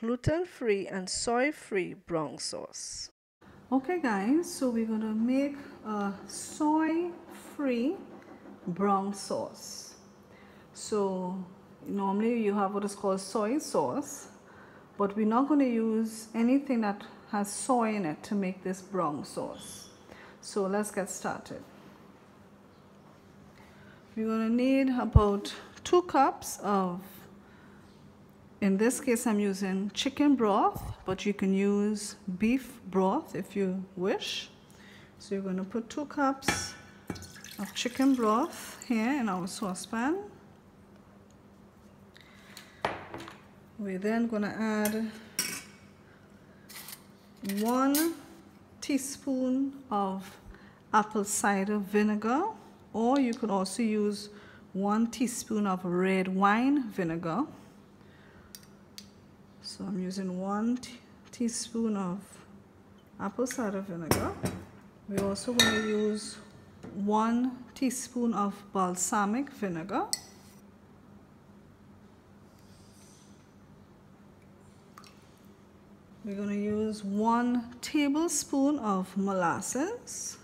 gluten-free and soy-free brown sauce. Okay guys, so we're going to make a soy-free brown sauce. So normally you have what is called soy sauce, but we're not going to use anything that has soy in it to make this brown sauce. So let's get started. We're going to need about two cups of in this case I'm using chicken broth but you can use beef broth if you wish. So you're going to put two cups of chicken broth here in our saucepan. We're then going to add one teaspoon of apple cider vinegar or you could also use one teaspoon of red wine vinegar so I'm using one teaspoon of apple cider vinegar. We're also going to use one teaspoon of balsamic vinegar. We're going to use one tablespoon of molasses.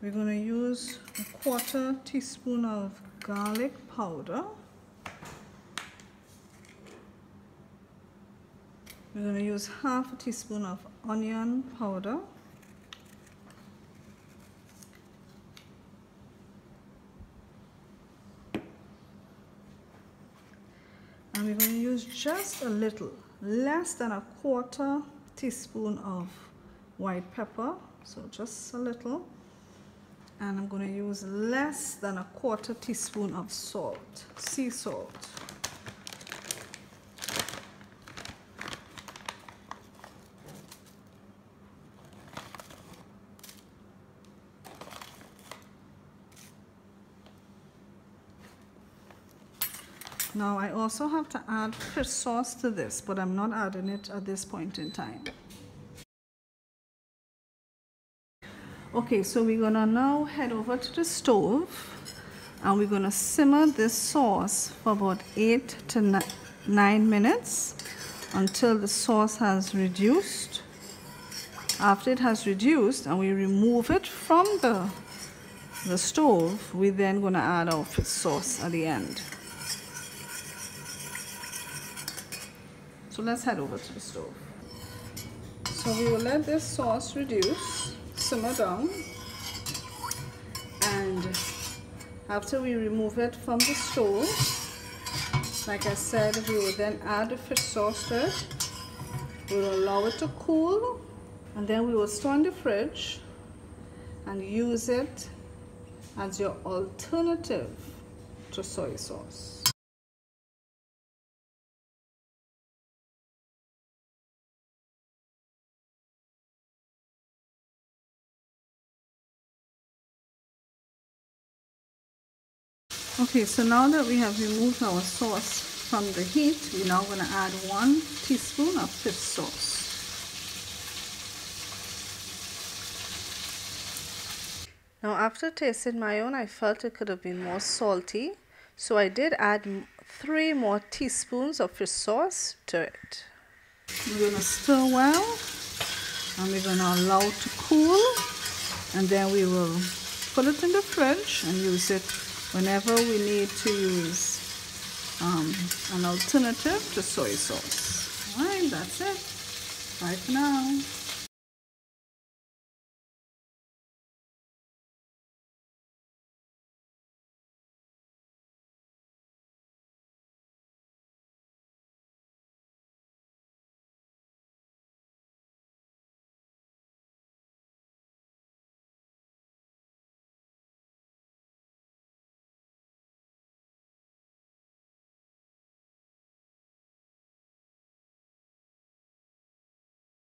We're going to use a quarter teaspoon of garlic powder. We're going to use half a teaspoon of onion powder. And we're going to use just a little, less than a quarter teaspoon of white pepper. So just a little. And I'm going to use less than a quarter teaspoon of salt, sea salt. Now I also have to add fish sauce to this, but I'm not adding it at this point in time. Okay, so we're gonna now head over to the stove and we're gonna simmer this sauce for about eight to nine minutes until the sauce has reduced. After it has reduced and we remove it from the, the stove, we're then gonna add our fish sauce at the end. So let's head over to the stove. So we will let this sauce reduce, simmer down. And after we remove it from the stove, like I said, we will then add the fish sauce to it. We will allow it to cool and then we will store in the fridge and use it as your alternative to soy sauce. Okay, so now that we have removed our sauce from the heat, we're now going to add one teaspoon of fish sauce. Now after tasting my own, I felt it could have been more salty. So I did add three more teaspoons of fish sauce to it. We're going to stir well and we're going to allow it to cool and then we will put it in the fridge and use it whenever we need to use um, an alternative to soy sauce. Alright, that's it. Bye for now.